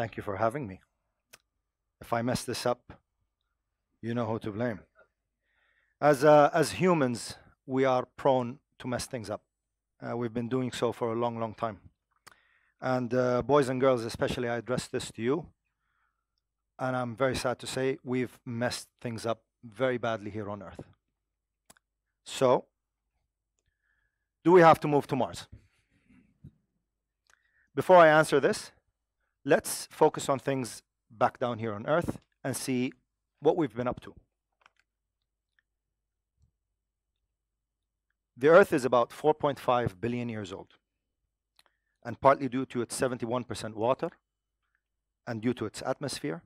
thank you for having me. If I mess this up, you know who to blame. As, uh, as humans, we are prone to mess things up. Uh, we've been doing so for a long, long time. And uh, boys and girls, especially, I address this to you. And I'm very sad to say we've messed things up very badly here on Earth. So, do we have to move to Mars? Before I answer this, let's focus on things back down here on Earth and see what we've been up to. The Earth is about 4.5 billion years old, and partly due to its 71% water and due to its atmosphere,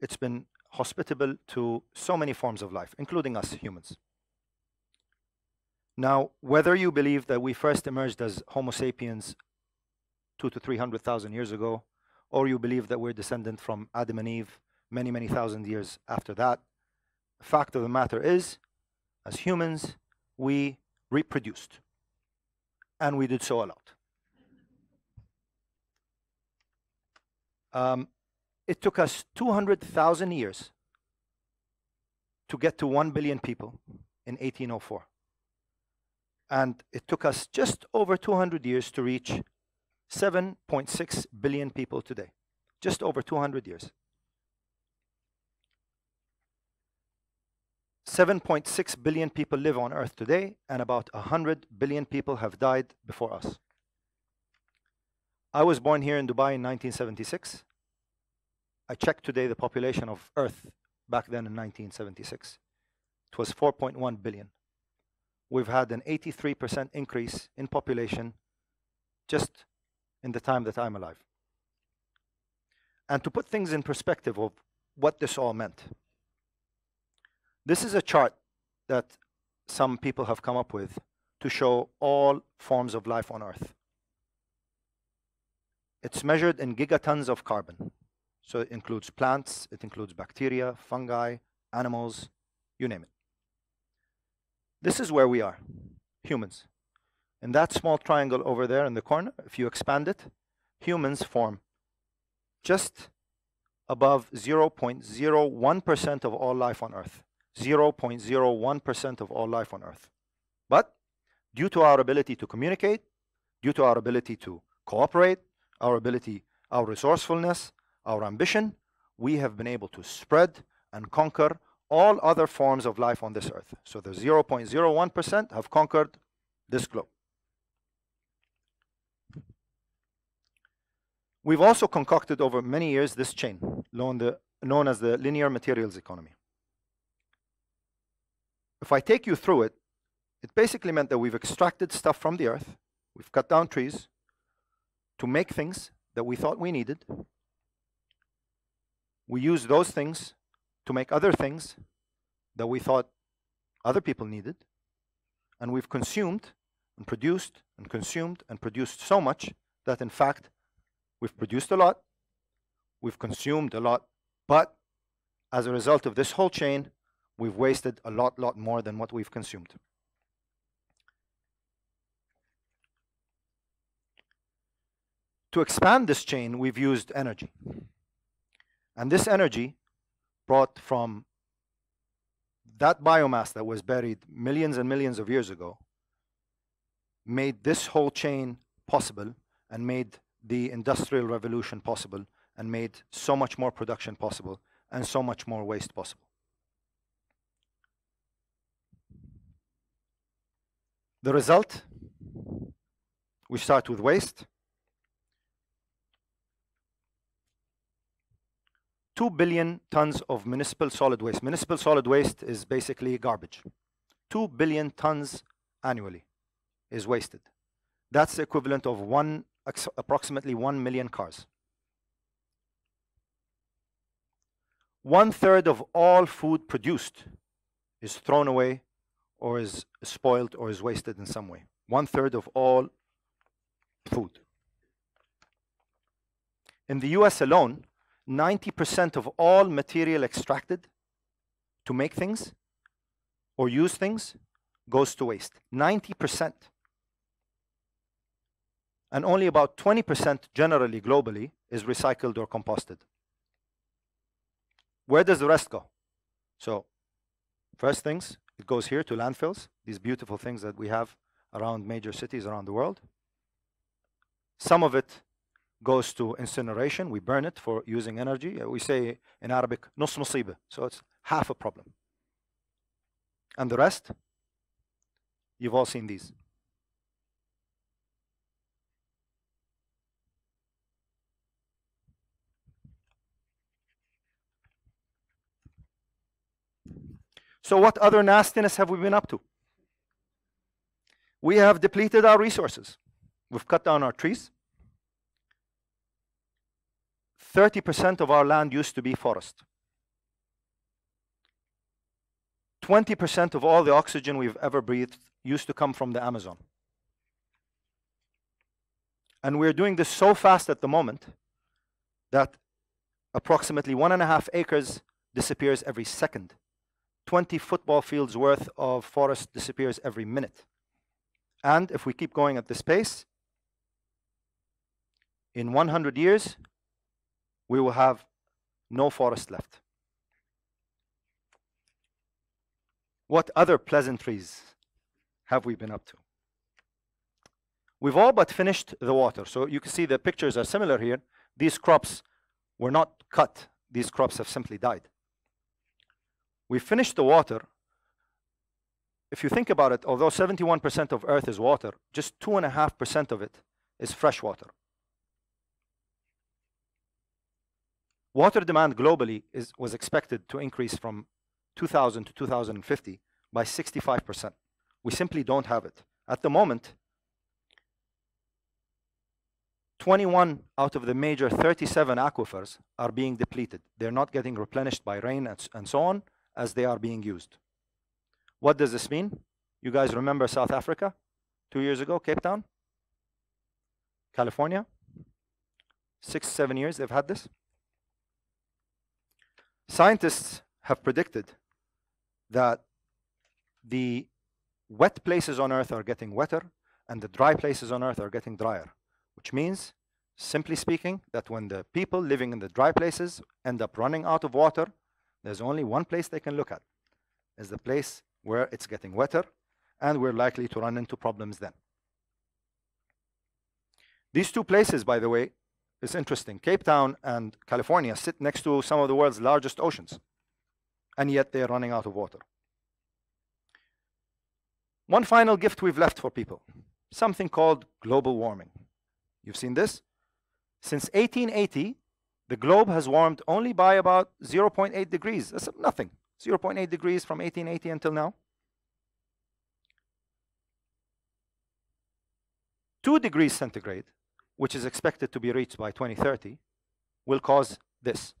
it's been hospitable to so many forms of life, including us humans. Now, whether you believe that we first emerged as Homo sapiens two to 300,000 years ago, or you believe that we're descendant from Adam and Eve many, many thousand years after that, the fact of the matter is, as humans, we reproduced. And we did so a lot. Um, it took us 200,000 years to get to 1 billion people in 1804. And it took us just over 200 years to reach 7.6 billion people today. Just over 200 years. 7.6 billion people live on Earth today, and about 100 billion people have died before us. I was born here in Dubai in 1976. I checked today the population of Earth back then in 1976. It was 4.1 billion. We've had an 83% increase in population just in the time that I'm alive. And to put things in perspective of what this all meant, this is a chart that some people have come up with to show all forms of life on Earth. It's measured in gigatons of carbon. So it includes plants, it includes bacteria, fungi, animals, you name it. This is where we are, humans. In that small triangle over there in the corner, if you expand it, humans form just above 0.01% of all life on Earth. 0.01% of all life on Earth. But due to our ability to communicate, due to our ability to cooperate, our ability, our resourcefulness, our ambition, we have been able to spread and conquer all other forms of life on this earth. So the 0.01% have conquered this globe. We've also concocted over many years this chain, known, the, known as the linear materials economy. If I take you through it, it basically meant that we've extracted stuff from the earth, we've cut down trees to make things that we thought we needed. We use those things to make other things that we thought other people needed. And we've consumed and produced and consumed and produced so much that in fact we've produced a lot, we've consumed a lot, but as a result of this whole chain, we've wasted a lot, lot more than what we've consumed. To expand this chain, we've used energy. And this energy brought from that biomass that was buried millions and millions of years ago made this whole chain possible and made the industrial revolution possible and made so much more production possible and so much more waste possible. The result, we start with waste. 2 billion tons of municipal solid waste. Municipal solid waste is basically garbage. 2 billion tons annually is wasted. That's the equivalent of one, approximately 1 million cars. One third of all food produced is thrown away or is spoiled or is wasted in some way. One third of all food. In the US alone, 90% of all material extracted to make things or use things goes to waste. 90%. And only about 20% generally, globally, is recycled or composted. Where does the rest go? So, first things, it goes here to landfills, these beautiful things that we have around major cities around the world. Some of it goes to incineration. We burn it for using energy. Uh, we say in Arabic, nus musiba. So it's half a problem. And the rest, you've all seen these. So, what other nastiness have we been up to? We have depleted our resources. We've cut down our trees. 30% of our land used to be forest. 20% of all the oxygen we've ever breathed used to come from the Amazon. And we're doing this so fast at the moment that approximately one and a half acres disappears every second. 20 football fields worth of forest disappears every minute. And if we keep going at this pace, in 100 years, we will have no forest left. What other pleasantries have we been up to? We've all but finished the water. So you can see the pictures are similar here. These crops were not cut. These crops have simply died. We finished the water. If you think about it, although 71% of Earth is water, just 2.5% of it is fresh water. Water demand globally is, was expected to increase from 2000 to 2050 by 65%. We simply don't have it. At the moment, 21 out of the major 37 aquifers are being depleted. They're not getting replenished by rain and, and so on as they are being used. What does this mean? You guys remember South Africa two years ago, Cape Town? California? Six, seven years they've had this. Scientists have predicted that the wet places on Earth are getting wetter and the dry places on Earth are getting drier, which means, simply speaking, that when the people living in the dry places end up running out of water, there's only one place they can look at, is the place where it's getting wetter, and we're likely to run into problems then. These two places, by the way, is interesting. Cape Town and California sit next to some of the world's largest oceans, and yet they're running out of water. One final gift we've left for people something called global warming. You've seen this? Since 1880, the globe has warmed only by about 0.8 degrees. That's nothing. 0.8 degrees from 1880 until now. 2 degrees centigrade which is expected to be reached by 2030, will cause this.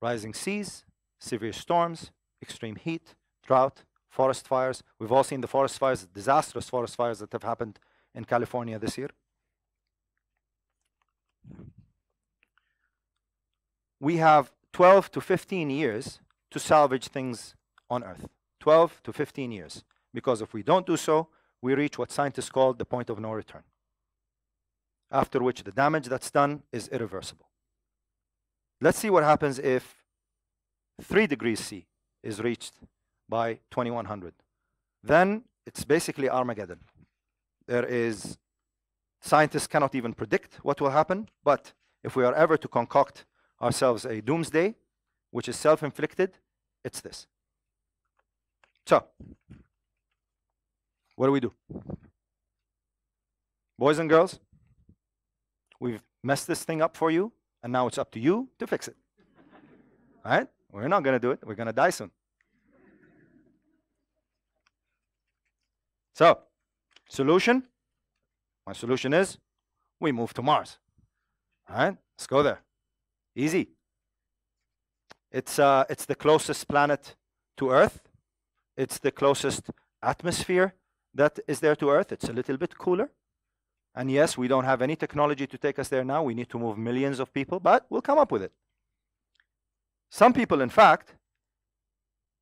Rising seas, severe storms, extreme heat, drought, forest fires. We've all seen the forest fires, disastrous forest fires that have happened in California this year. We have 12 to 15 years to salvage things on Earth. 12 to 15 years. Because if we don't do so, we reach what scientists call the point of no return, after which the damage that's done is irreversible. Let's see what happens if 3 degrees C is reached by 2100. Then it's basically Armageddon. There is, scientists cannot even predict what will happen, but if we are ever to concoct ourselves a doomsday, which is self inflicted, it's this. So, what do we do? Boys and girls, we've messed this thing up for you, and now it's up to you to fix it. All right? We're not going to do it. We're going to die soon. So, solution? My solution is we move to Mars. All right? Let's go there. Easy. It's, uh, it's the closest planet to Earth. It's the closest atmosphere that is there to Earth. It's a little bit cooler. And yes, we don't have any technology to take us there now. We need to move millions of people, but we'll come up with it. Some people, in fact,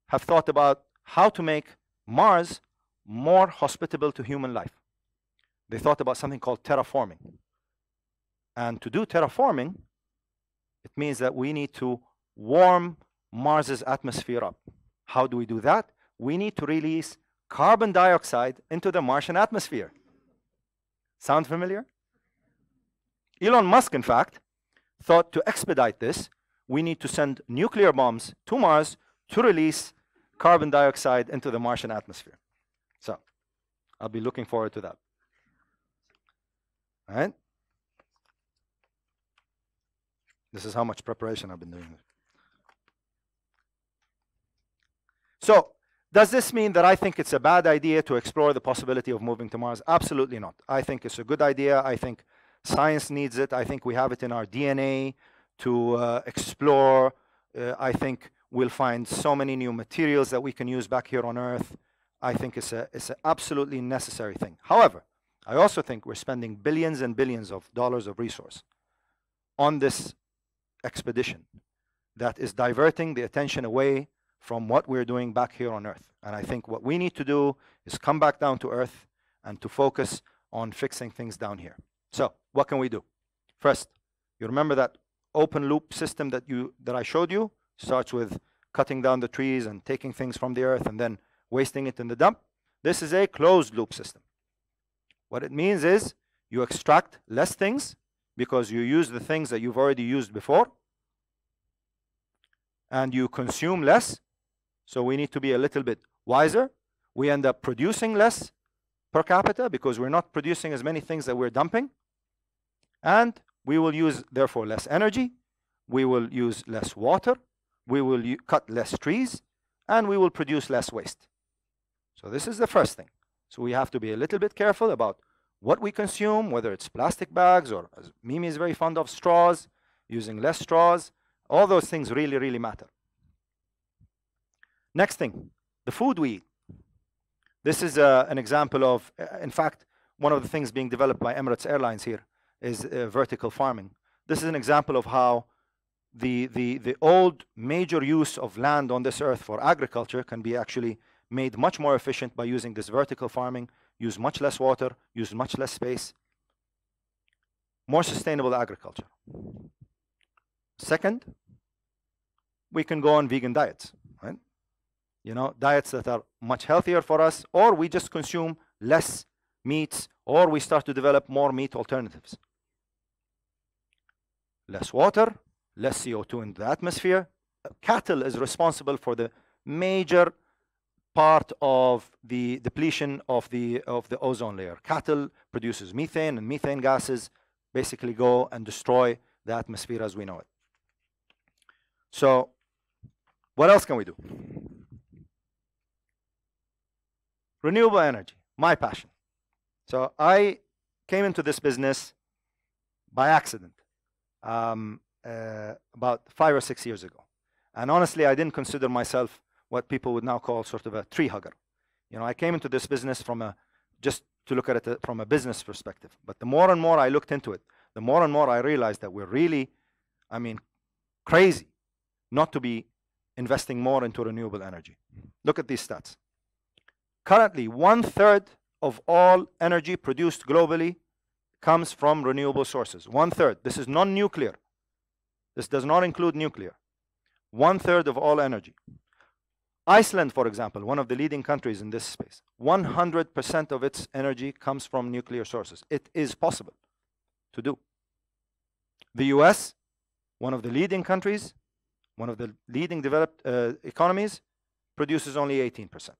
have thought about how to make Mars more hospitable to human life. They thought about something called terraforming. And to do terraforming, it means that we need to warm Mars's atmosphere up. How do we do that? We need to release carbon dioxide into the Martian atmosphere. Sound familiar? Elon Musk, in fact, thought to expedite this, we need to send nuclear bombs to Mars to release carbon dioxide into the Martian atmosphere. So, I'll be looking forward to that. Right? This is how much preparation I've been doing. So, does this mean that I think it's a bad idea to explore the possibility of moving to Mars? Absolutely not. I think it's a good idea. I think science needs it. I think we have it in our DNA to uh, explore. Uh, I think we'll find so many new materials that we can use back here on Earth. I think it's a it's an absolutely necessary thing. However, I also think we're spending billions and billions of dollars of resource on this expedition that is diverting the attention away from what we're doing back here on Earth. And I think what we need to do is come back down to Earth and to focus on fixing things down here. So, what can we do? First, you remember that open loop system that you that I showed you starts with cutting down the trees and taking things from the earth and then wasting it in the dump. This is a closed loop system. What it means is you extract less things because you use the things that you've already used before and you consume less. So we need to be a little bit wiser. We end up producing less per capita because we're not producing as many things that we're dumping. And we will use, therefore, less energy. We will use less water. We will cut less trees. And we will produce less waste. So this is the first thing. So we have to be a little bit careful about what we consume, whether it's plastic bags or, Mimi is very fond of, straws, using less straws. All those things really, really matter. Next thing, the food we eat. This is uh, an example of, uh, in fact, one of the things being developed by Emirates Airlines here is uh, vertical farming. This is an example of how the, the, the old major use of land on this earth for agriculture can be actually made much more efficient by using this vertical farming, use much less water, use much less space, more sustainable agriculture. Second, we can go on vegan diets, right? You know, diets that are much healthier for us, or we just consume less meats, or we start to develop more meat alternatives less water, less CO2 in the atmosphere. Cattle is responsible for the major part of the depletion of the of the ozone layer. Cattle produces methane, and methane gases basically go and destroy the atmosphere as we know it. So, what else can we do? Renewable energy, my passion. So I came into this business by accident um, uh, about five or six years ago. And honestly, I didn't consider myself what people would now call sort of a tree hugger. You know, I came into this business from a just to look at it uh, from a business perspective. But the more and more I looked into it, the more and more I realized that we're really, I mean, crazy not to be investing more into renewable energy. Look at these stats. Currently, one third of all energy produced globally comes from renewable sources. One third. This is non nuclear. This does not include nuclear. One third of all energy. Iceland, for example, one of the leading countries in this space, 100% of its energy comes from nuclear sources. It is possible to do. The US, one of the leading countries, one of the leading developed uh, economies, produces only 18%.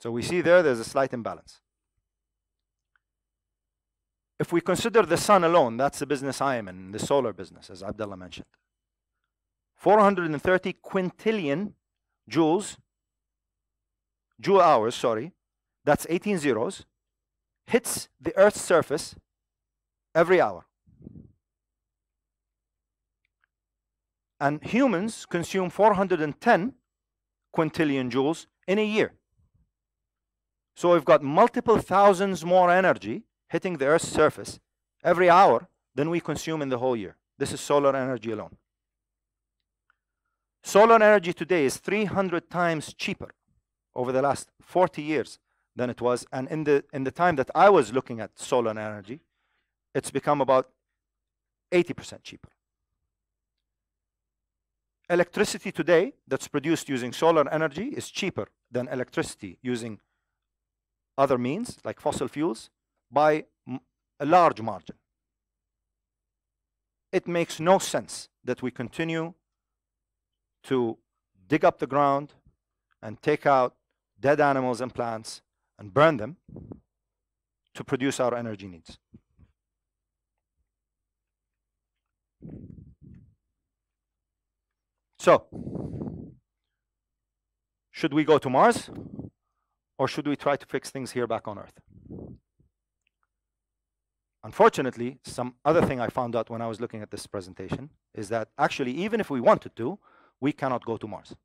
So we see there, there's a slight imbalance. If we consider the sun alone, that's the business I am in, the solar business, as Abdullah mentioned. 430 quintillion joules, joule hours, sorry, that's 18 zeros, hits the Earth's surface every hour. And humans consume 410 quintillion joules in a year. So we've got multiple thousands more energy hitting the Earth's surface every hour than we consume in the whole year. This is solar energy alone. Solar energy today is 300 times cheaper over the last 40 years than it was. And in the, in the time that I was looking at solar energy, it's become about 80% cheaper. Electricity today that's produced using solar energy is cheaper than electricity using other means like fossil fuels by a large margin. It makes no sense that we continue to dig up the ground and take out dead animals and plants and burn them to produce our energy needs. So, should we go to Mars or should we try to fix things here back on Earth? Unfortunately, some other thing I found out when I was looking at this presentation is that actually, even if we wanted to, we cannot go to Mars.